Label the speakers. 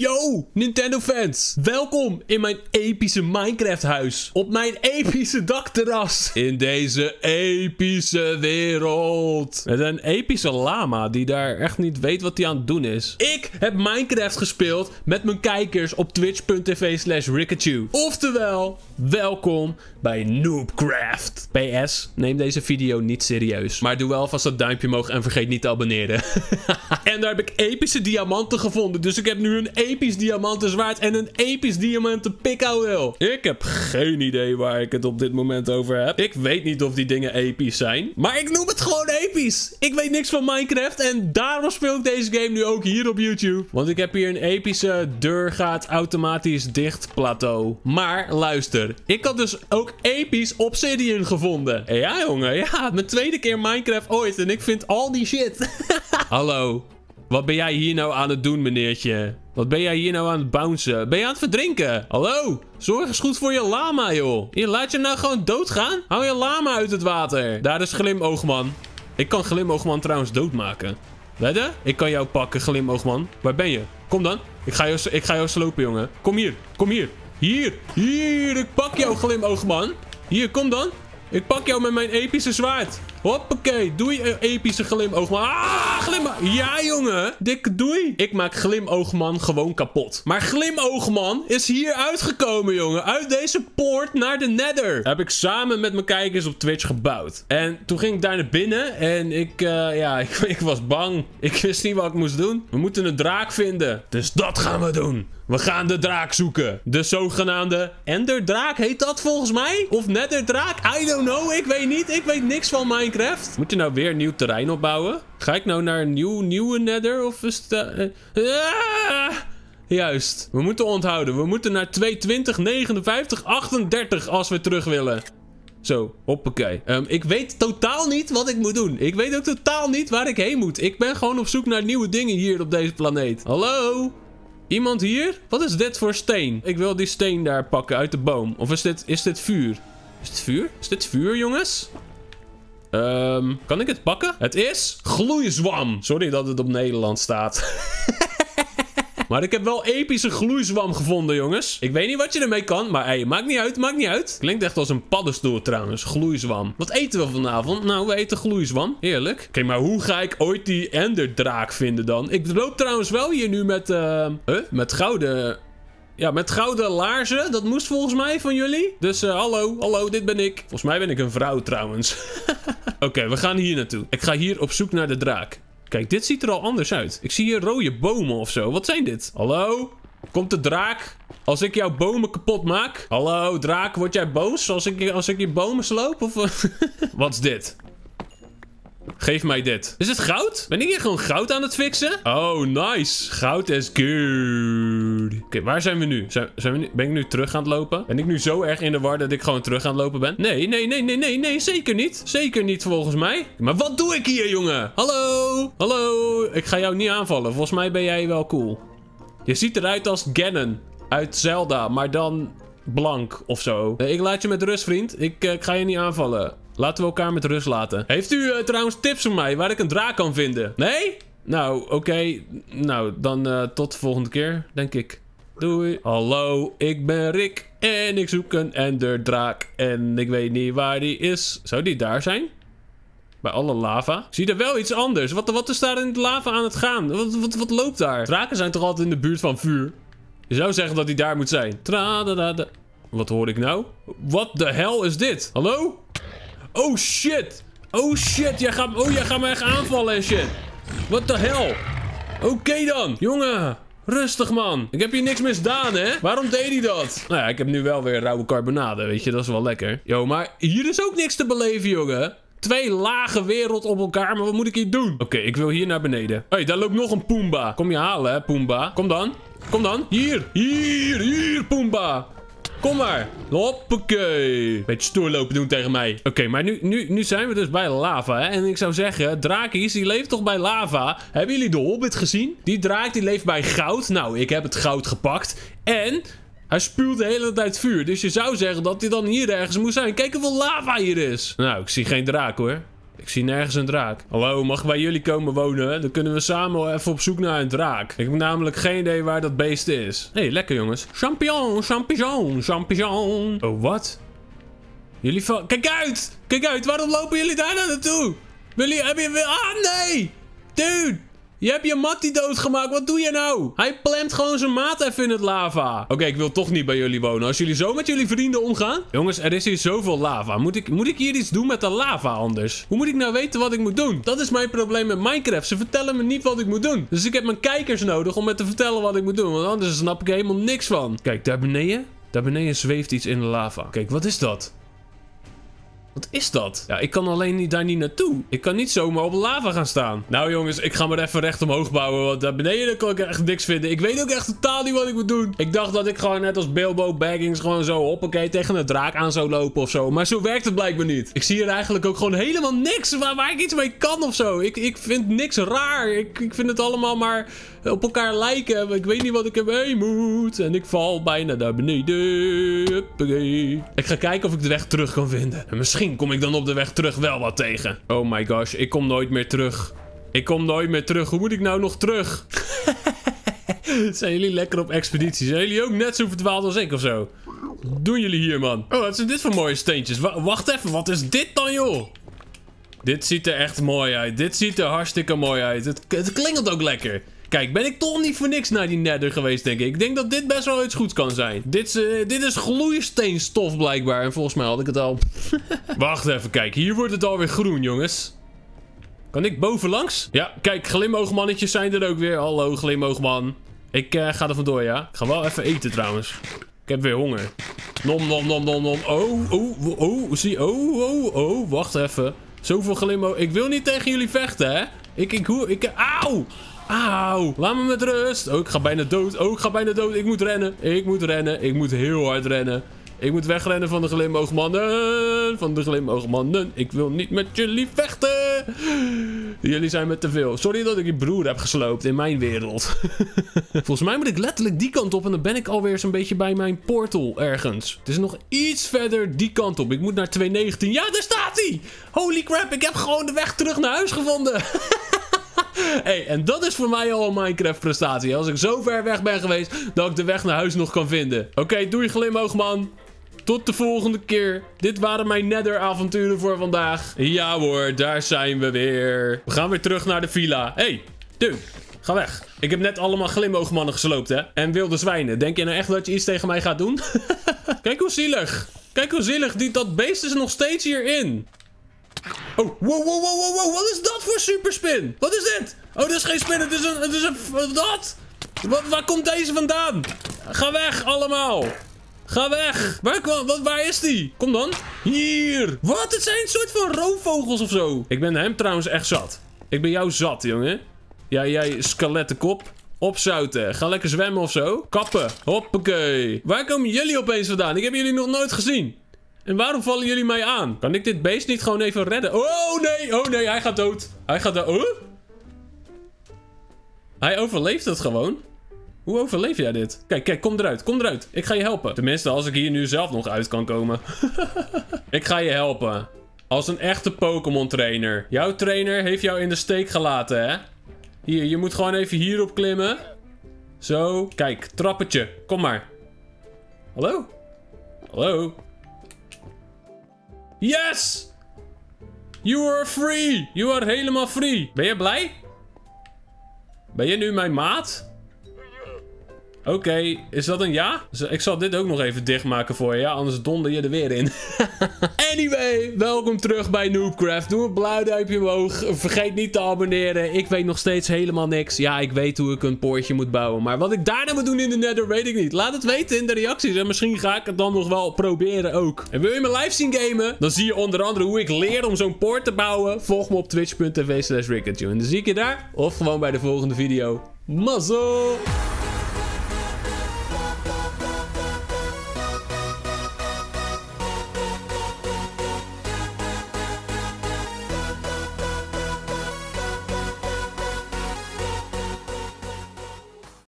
Speaker 1: Yo, Nintendo fans. Welkom in mijn epische Minecraft huis. Op mijn epische dakterras. In deze epische wereld. Met een epische lama die daar echt niet weet wat hij aan het doen is. Ik heb Minecraft gespeeld met mijn kijkers op twitch.tv slash Rikachu. Oftewel, welkom bij Noobcraft. PS, neem deze video niet serieus. Maar doe wel vast dat duimpje omhoog en vergeet niet te abonneren. en daar heb ik epische diamanten gevonden. Dus ik heb nu een episch diamanten zwaard en een episch diamanten pickail. Ik heb geen idee waar ik het op dit moment over heb. Ik weet niet of die dingen episch zijn. Maar ik noem het gewoon episch. Ik weet niks van Minecraft en daarom speel ik deze game nu ook hier op YouTube. Want ik heb hier een epische deur gaat automatisch dicht plateau. Maar luister, ik had dus ook episch obsidian gevonden. En ja jongen, ja, mijn tweede keer Minecraft ooit en ik vind al die shit. Hallo, wat ben jij hier nou aan het doen, meneertje? Wat ben jij hier nou aan het bouncen? Ben je aan het verdrinken? Hallo? Zorg eens goed voor je lama, joh. Je laat je nou gewoon doodgaan? Hou je lama uit het water. Daar is Glimoogman. Ik kan Glimoogman trouwens doodmaken. Wedden? Ik kan jou pakken, Glimoogman. Waar ben je? Kom dan. Ik ga, jou, ik ga jou slopen, jongen. Kom hier. Kom hier. Hier. Hier. Ik pak jou, Glimoogman. Hier, kom dan. Ik pak jou met mijn epische zwaard. Hoppakee, doei eh, epische glimoogman. Ah, glim... Ja, jongen. Dikke doei. Ik maak glimoogman gewoon kapot. Maar glimoogman is hier uitgekomen, jongen. Uit deze poort naar de nether. Heb ik samen met mijn kijkers op Twitch gebouwd. En toen ging ik daar naar binnen. En ik, uh, ja, ik, ik was bang. Ik wist niet wat ik moest doen. We moeten een draak vinden. Dus dat gaan we doen. We gaan de draak zoeken. De zogenaamde Enderdraak heet dat volgens mij? Of Netherdraak? I don't know. Ik weet niet. Ik weet niks van Minecraft. Moet je nou weer nieuw terrein opbouwen? Ga ik nou naar een nieuw, nieuwe Nether? Of is het... Uh, uh, juist. We moeten onthouden. We moeten naar 220, 59, 38 als we terug willen. Zo, hoppakee. Um, ik weet totaal niet wat ik moet doen. Ik weet ook totaal niet waar ik heen moet. Ik ben gewoon op zoek naar nieuwe dingen hier op deze planeet. Hallo? Iemand hier? Wat is dit voor steen? Ik wil die steen daar pakken uit de boom. Of is dit, is dit vuur? Is dit vuur? Is dit vuur, jongens? Um, kan ik het pakken? Het is gloeizwam. Sorry dat het op Nederland staat. Maar ik heb wel epische gloeizwam gevonden, jongens. Ik weet niet wat je ermee kan, maar hey, maakt niet uit, maakt niet uit. Klinkt echt als een paddenstoel trouwens, gloeizwam. Wat eten we vanavond? Nou, we eten gloeizwam. Heerlijk. Oké, maar hoe ga ik ooit die enderdraak vinden dan? Ik loop trouwens wel hier nu met, uh, huh? met gouden... Ja, met gouden laarzen. Dat moest volgens mij van jullie. Dus uh, hallo, hallo, dit ben ik. Volgens mij ben ik een vrouw trouwens. Oké, we gaan hier naartoe. Ik ga hier op zoek naar de draak. Kijk, dit ziet er al anders uit. Ik zie hier rode bomen of zo. Wat zijn dit? Hallo? Komt de draak? Als ik jouw bomen kapot maak? Hallo, draak, word jij boos als ik, als ik je bomen sloop? Of wat is dit? Geef mij dit. Is het goud? Ben ik hier gewoon goud aan het fixen? Oh, nice. Goud is good. Oké, waar zijn we nu? Zijn, zijn we? Ben ik nu terug aan het lopen? Ben ik nu zo erg in de war dat ik gewoon terug aan het lopen ben? Nee, nee, nee, nee, nee, nee. Zeker niet. Zeker niet volgens mij. Maar wat doe ik hier, jongen? Hallo? Hallo? Ik ga jou niet aanvallen. Volgens mij ben jij wel cool. Je ziet eruit als Ganon uit Zelda, maar dan blank of zo. Ik laat je met rust, vriend. Ik, uh, ik ga je niet aanvallen. Laten we elkaar met rust laten. Heeft u uh, trouwens tips voor mij waar ik een draak kan vinden? Nee? Nou, oké. Nou, dan uh, tot de volgende keer, denk ik. Doei. Hallo, ik ben Rick en ik zoek een enderdraak. En ik weet niet waar die is. Zou die daar zijn? Bij alle lava. Ik zie er wel iets anders. Wat, wat is daar in het lava aan het gaan? Wat, wat, wat loopt daar? Draken zijn toch altijd in de buurt van vuur? Je zou zeggen dat hij daar moet zijn. Tra -da -da -da. Wat hoor ik nou? Wat de hel is dit? Hallo? Oh shit. Oh shit. Jij gaat, oh, jij gaat me echt aanvallen en shit. Wat de hel? Oké dan. Jongen. Rustig man. Ik heb hier niks misdaan hè. Waarom deed hij dat? Nou ja, ik heb nu wel weer rauwe carbonade. Weet je, dat is wel lekker. Yo, maar hier is ook niks te beleven jongen. Twee lage wereld op elkaar, maar wat moet ik hier doen? Oké, ik wil hier naar beneden. Hé, hey, daar loopt nog een Poomba. Kom je halen, hè, Poomba. Kom dan. Kom dan. Hier. Hier. Hier, Poomba. Kom maar. Hoppakee. Beetje stoer lopen doen tegen mij. Oké, maar nu, nu, nu zijn we dus bij lava. Hè? En ik zou zeggen, Drakies, die leeft toch bij lava? Hebben jullie de Hobbit gezien? Die draak, die leeft bij goud. Nou, ik heb het goud gepakt. En hij spuwt de hele tijd vuur. Dus je zou zeggen dat hij dan hier ergens moet zijn. Kijk hoeveel lava hier is. Nou, ik zie geen draak hoor. Ik zie nergens een draak. Hallo, mag ik bij jullie komen wonen? Dan kunnen we samen even op zoek naar een draak. Ik heb namelijk geen idee waar dat beest is. Hé, hey, lekker jongens. Champignon, champignon, champignon. Oh, wat? Jullie van... Kijk uit! Kijk uit! Waarom lopen jullie daar nou naartoe? Willen Heb je... Ah, nee! Dude! Je hebt je Mattie doodgemaakt. Wat doe je nou? Hij plemt gewoon zijn maat even in het lava. Oké, ik wil toch niet bij jullie wonen. Als jullie zo met jullie vrienden omgaan. Jongens, er is hier zoveel lava. Moet ik, moet ik hier iets doen met de lava anders? Hoe moet ik nou weten wat ik moet doen? Dat is mijn probleem met Minecraft. Ze vertellen me niet wat ik moet doen. Dus ik heb mijn kijkers nodig om me te vertellen wat ik moet doen. Want anders snap ik helemaal niks van. Kijk, daar beneden. Daar beneden zweeft iets in de lava. Kijk, wat is dat? Wat is dat? Ja, ik kan alleen niet, daar niet naartoe. Ik kan niet zomaar op lava gaan staan. Nou jongens, ik ga maar even recht omhoog bouwen. Want daar beneden kan ik echt niks vinden. Ik weet ook echt totaal niet wat ik moet doen. Ik dacht dat ik gewoon net als Bilbo Baggins gewoon zo hoppakee tegen een draak aan zou lopen of zo. Maar zo werkt het blijkbaar niet. Ik zie hier eigenlijk ook gewoon helemaal niks waar, waar ik iets mee kan of zo. Ik, ik vind niks raar. Ik, ik vind het allemaal maar op elkaar lijken. Ik weet niet wat ik ermee moet. En ik val bijna naar beneden. Ik ga kijken of ik de weg terug kan vinden. En misschien kom ik dan op de weg terug wel wat tegen. Oh my gosh, ik kom nooit meer terug. Ik kom nooit meer terug. Hoe moet ik nou nog terug? Zijn jullie lekker op expeditie? Zijn jullie ook net zo verdwaald als ik of zo? doen jullie hier, man? Oh, wat zijn dit voor mooie steentjes? wacht even, wat is dit dan, joh? Dit ziet er echt mooi uit. Dit ziet er hartstikke mooi uit. Het, het ook lekker. Kijk, ben ik toch niet voor niks naar die nether geweest, denk ik. Ik denk dat dit best wel iets goeds kan zijn. Dit, uh, dit is gloeisteenstof blijkbaar. En volgens mij had ik het al. Wacht even, kijk. Hier wordt het alweer groen, jongens. Kan ik bovenlangs? Ja, kijk, glimoogmannetjes zijn er ook weer. Hallo, glimoogman. Ik uh, ga er vandoor, ja. Ik ga wel even eten, trouwens. Ik heb weer honger. Nom, nom, nom, nom, nom. Oh, oh, oh, zie. Oh, oh, oh. Wacht even. Zoveel glimmo. Ik wil niet tegen jullie vechten, hè? Ik, ik, hoe, ik, auw! Auw, laat me met rust. Oh, ik ga bijna dood. Oh, ga bijna dood. Ik moet rennen. Ik moet rennen. Ik moet heel hard rennen. Ik moet wegrennen van de glimmoogmannen. Van de glimmoogmannen. Ik wil niet met jullie vechten. Jullie zijn met te veel. Sorry dat ik je broer heb gesloopt in mijn wereld. Volgens mij moet ik letterlijk die kant op. En dan ben ik alweer zo'n beetje bij mijn portal ergens. Het is nog iets verder die kant op. Ik moet naar 219. Ja, daar staat hij. Holy crap, ik heb gewoon de weg terug naar huis gevonden. hey, en dat is voor mij al een Minecraft-prestatie. Als ik zo ver weg ben geweest, dat ik de weg naar huis nog kan vinden. Oké, okay, doei glimhoogman. Tot de volgende keer. Dit waren mijn nether-avonturen voor vandaag. Ja hoor, daar zijn we weer. We gaan weer terug naar de villa. hey, dude. Ga weg. Ik heb net allemaal glimoogmannen gesloopt, hè? En wilde zwijnen. Denk je nou echt dat je iets tegen mij gaat doen? Kijk hoe zielig. Kijk hoe zielig. Die, dat beest is nog steeds hierin. Oh, wow, wow, wow, wow. Wat is dat voor superspin? Wat is dit? Oh, dit is geen spin. Het is een... Het is een... Wat? Waar, waar komt deze vandaan? Ga weg, allemaal. Ga weg. Waar, wat, waar is die? Kom dan. Hier. Wat? Het zijn een soort van roofvogels of zo. Ik ben hem trouwens echt zat. Ik ben jou zat, jongen. Ja, jij skelettenkop. Opzouten. Ga lekker zwemmen of zo. Kappen. Hoppakee. Waar komen jullie opeens vandaan? Ik heb jullie nog nooit gezien. En waarom vallen jullie mij aan? Kan ik dit beest niet gewoon even redden? Oh nee, oh nee, hij gaat dood. Hij gaat dood. Oh? Hij overleeft het gewoon. Hoe overleef jij dit? Kijk, kijk, kom eruit, kom eruit. Ik ga je helpen. Tenminste, als ik hier nu zelf nog uit kan komen. ik ga je helpen. Als een echte Pokémon trainer. Jouw trainer heeft jou in de steek gelaten, hè? Hier, je moet gewoon even hierop klimmen. Zo, kijk, trappetje. Kom maar. Hallo? Hallo? Yes! You are free! You are helemaal free. Ben je blij? Ben je nu mijn maat? Oké, is dat een ja? Ik zal dit ook nog even dichtmaken voor je, ja? Anders donder je er weer in. anyway, welkom terug bij Noobcraft. Doe een blauw duimpje omhoog. Vergeet niet te abonneren. Ik weet nog steeds helemaal niks. Ja, ik weet hoe ik een poortje moet bouwen. Maar wat ik daarna moet doen in de nether, weet ik niet. Laat het weten in de reacties. En misschien ga ik het dan nog wel proberen ook. En wil je me live zien gamen? Dan zie je onder andere hoe ik leer om zo'n poort te bouwen. Volg me op twitch.tv slash En dan zie ik je daar. Of gewoon bij de volgende video. Mazzel!